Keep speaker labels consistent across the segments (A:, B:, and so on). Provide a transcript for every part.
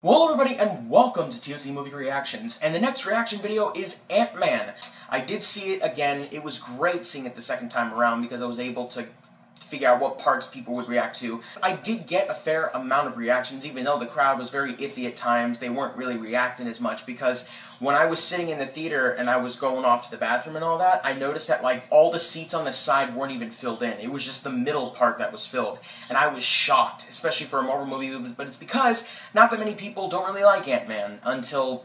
A: Well, everybody, and welcome to TOC Movie Reactions. And the next reaction video is Ant-Man. I did see it again. It was great seeing it the second time around because I was able to figure out what parts people would react to. I did get a fair amount of reactions, even though the crowd was very iffy at times. They weren't really reacting as much because when I was sitting in the theater and I was going off to the bathroom and all that, I noticed that like all the seats on the side weren't even filled in. It was just the middle part that was filled. And I was shocked, especially for a Marvel movie, but it's because not that many people don't really like Ant-Man until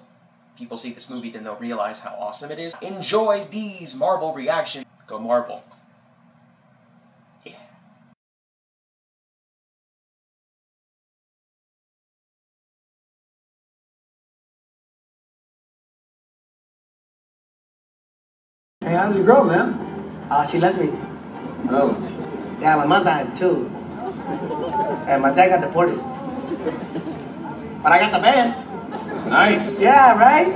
A: people see this movie, then they'll realize how awesome it is. Enjoy these Marvel reactions. Go Marvel.
B: Hey, how's your girl, man?
C: Uh, she left me.
B: Oh.
C: Yeah, my mom died too. And my dad got deported. But I got the band.
B: It's nice.
C: Yeah, right?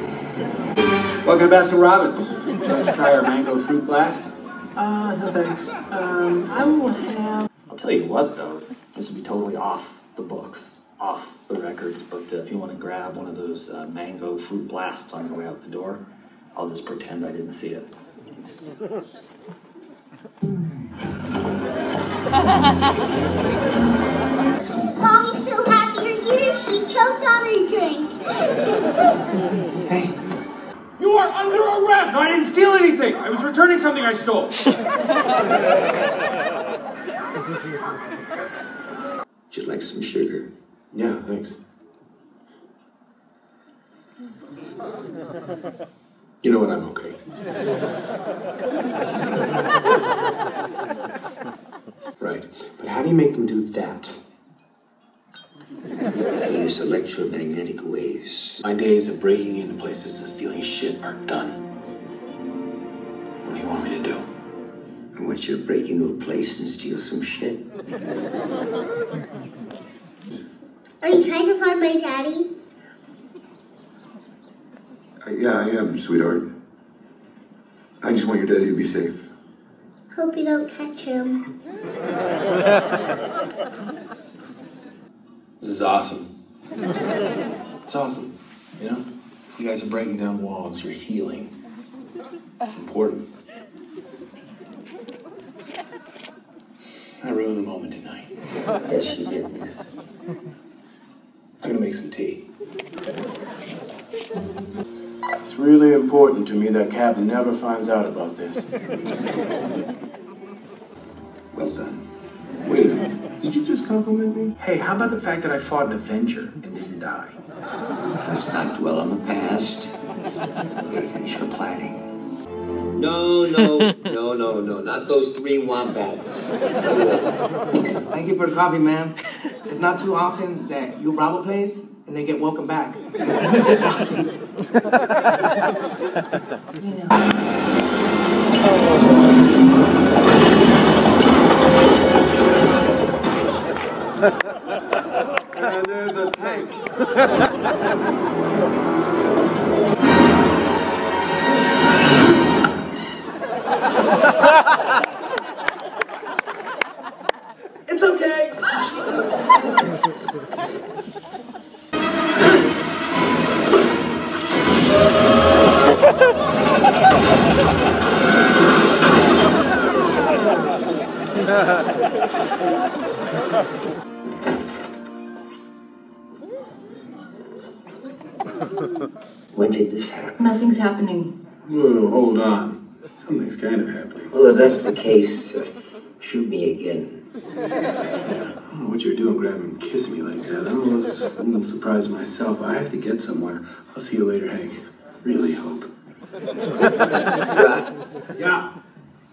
B: Welcome to Baskin Robbins. Would you like to try our mango fruit blast?
C: Uh, no thanks. Um, I will have... I'll tell you what, though. This would be totally off the books, off the records. But uh, if you want to grab one of those uh, mango fruit blasts on your way out the door, I'll just pretend I didn't see it.
D: Mommy's so happy you're here, she choked on her drink.
B: Hey. You are under arrest! No, I didn't steal anything! I was returning something I stole!
E: Would you like some sugar?
B: Yeah, thanks. You know what? I'm okay. right. But how do you make them do that?
E: I use electromagnetic waves.
F: My days of breaking into places and stealing shit are done. What do you want me to do?
E: I want you to break into a place and steal some shit.
D: Are you trying to find my daddy?
G: Yeah, I am, sweetheart. I just want your daddy to be safe.
D: Hope you don't catch him.
F: This is awesome. It's awesome. You know? You guys are breaking down walls, you're healing. It's important. I ruined the moment tonight.
E: Yes, you did, yes.
F: I'm gonna make some tea.
B: It's really important to me that Cap never finds out about this.
E: Well done.
F: Wait a minute. Did you just compliment me? Hey, how about the fact that I fought an Avenger and didn't die?
E: Let's not dwell on the past. We gotta finish our planning.
H: No, no, no, no, no, not those three wombats.
C: Thank you for the coffee, ma'am. It's not too often that you rob a place and they get welcome back. Just
G: And there's a tank.
B: It's okay!
E: When did this happen?
I: Nothing's happening.
F: Whoa, hold on. Something's kind of happening.
E: Well, if that's the case, uh, shoot me again.
F: I don't know what you're doing grabbing and kissing me like that. I was a little surprised myself. I have to get somewhere. I'll see you later, Hank. Really hope.
E: Scott,
B: Yeah.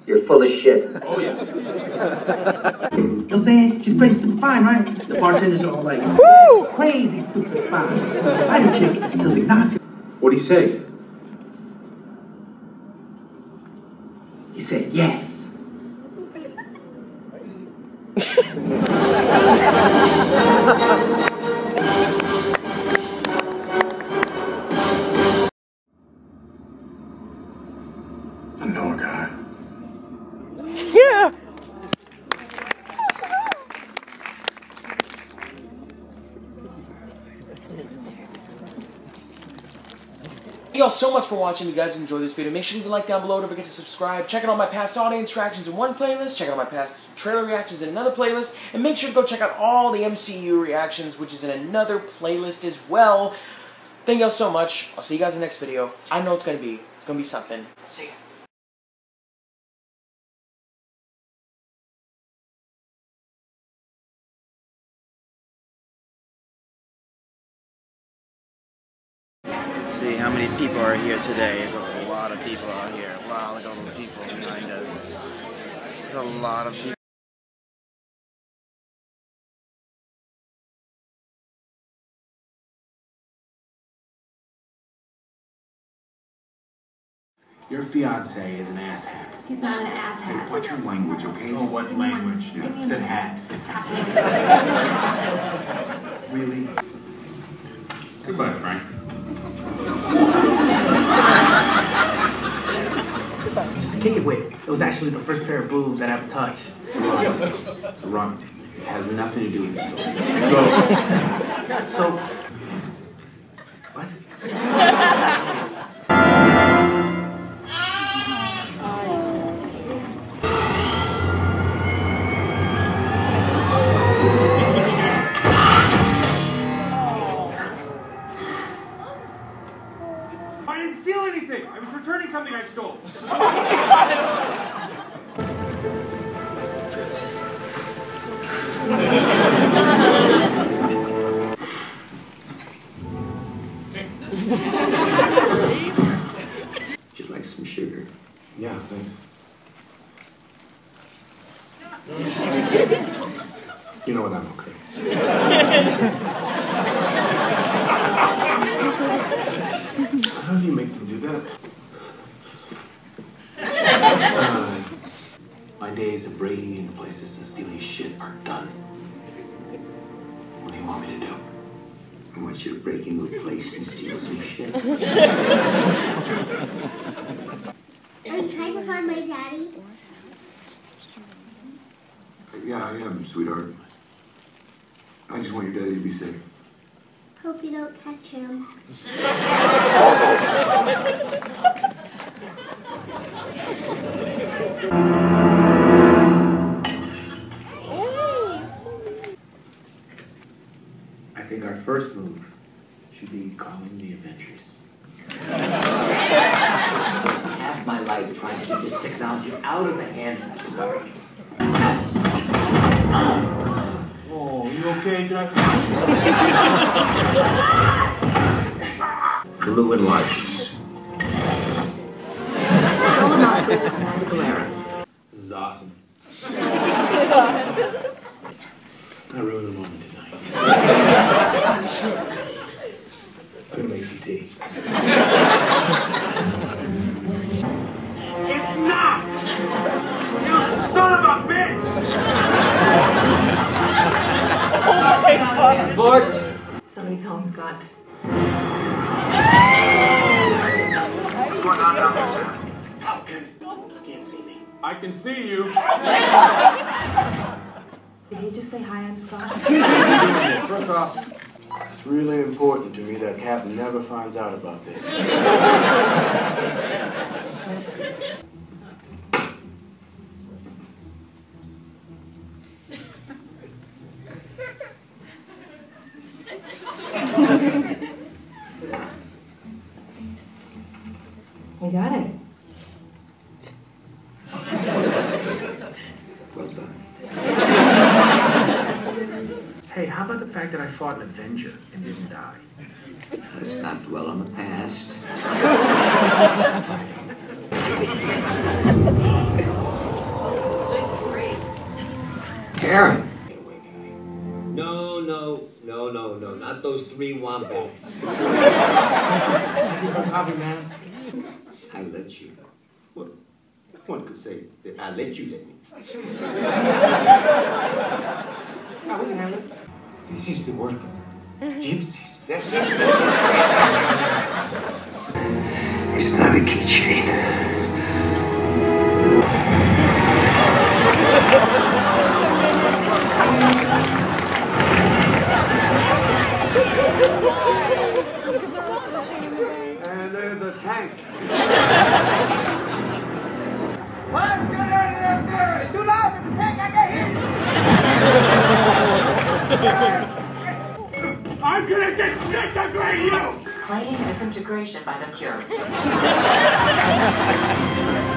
E: you're full of shit.
B: Oh, yeah.
C: You know what I'm saying? She's pretty stupid fine, right? The bartenders are all like, woo! Crazy stupid fine. So the spider chick tells Ignacio.
F: What'd he say?
C: He said, yes.
A: you all so much for watching. If you guys enjoyed this video, make sure you leave a like down below. Don't forget to subscribe. Check out all my past audience reactions in one playlist. Check out my past trailer reactions in another playlist. And make sure to go check out all the MCU reactions, which is in another playlist as well. Thank you all so much. I'll see you guys in the next video. I know it's going to be. It's going to be something. See ya.
I: See how many people are here today. There's a lot of people out here. Wow, look at all the people behind us. There's a lot of people.
B: Your fiance is an asshat.
J: He's not an asshat.
G: What's your language, okay?
B: Oh, what language? It's a hat. Really? Goodbye, Frank.
K: Kick it with. It was actually the first pair of boobs that I ever touched.
B: It's a run. It's a run. It has nothing to do with the story. Go.
K: So,
H: like some sugar?
F: Yeah, thanks. You know what? I'm okay. How do you make them do that? Uh, my days of breaking into places and stealing shit are done. What do you want me to do?
H: I want you to break into a place and steal some shit.
D: Are you trying to find my daddy?
G: Yeah, I am, sweetheart. I just want your daddy to be safe.
D: Hope you don't catch him.
C: I think our first move should be calling the Avengers.
E: Half my life trying to keep this technology out of the hands of Stark.
K: Oh, you okay, Jack?
C: Glue enlarges.
F: This I
B: can see you.
J: Did he just say hi, I'm Scott?
F: First off, it's really important to me that Captain never finds out about this.
J: You got it.
H: Well done.
K: Hey, how about the fact that I fought an Avenger and didn't die?
E: Let's not dwell on the past.
H: Karen! No, no, no, no, no, not those three wombats.
K: Copy, man.
H: I let you. Well, one could say that I let you let me.
K: No, we can handle it.
C: This is the work of gypsies.
G: It's not a keychain.
F: And there's a
B: Hey,
L: Playing disintegration by the Cure.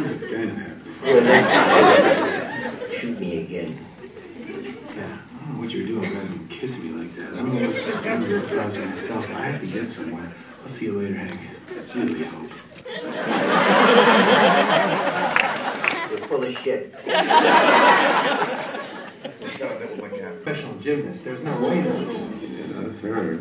E: shoot me again.
F: Yeah, I don't know what you're doing rather than kissing me like that. I'm almost I'm surprised myself. I have to get somewhere. I'll see you later, Hank. Really hope.
E: You're full of shit.
K: Professional gymnast. There's no way that's.
F: Yeah, that's her.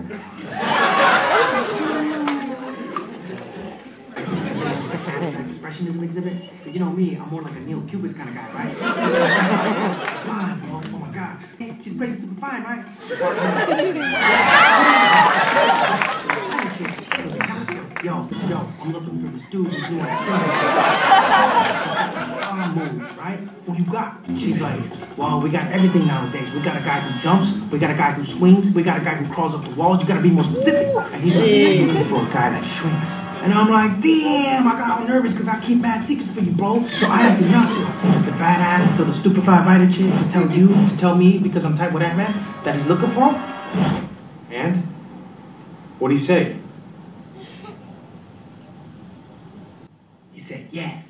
K: Expressionism exhibit. But you know me, I'm more like a neo-cubist kind of guy, right? Fine, oh, oh my God. Hey, she's pretty super fine, right? Yo, yo, I'm looking for this dude who's doing moves, right? Who you got? She's like, well, we got everything nowadays. We got a guy who jumps, we got a guy who swings, we got a guy who crawls up the walls. You gotta be more specific. And he's like, "I'm looking for a guy that shrinks. And I'm like, damn, I got all nervous because I keep bad secrets for you, bro. So I asked Ignacio, the badass, to the stupefied Vita chick, to tell you, to tell me, because I'm tight with that man, that he's looking for.
B: And? What'd he say?
K: He said, yes.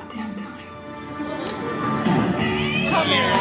K: goddamn time. Come here.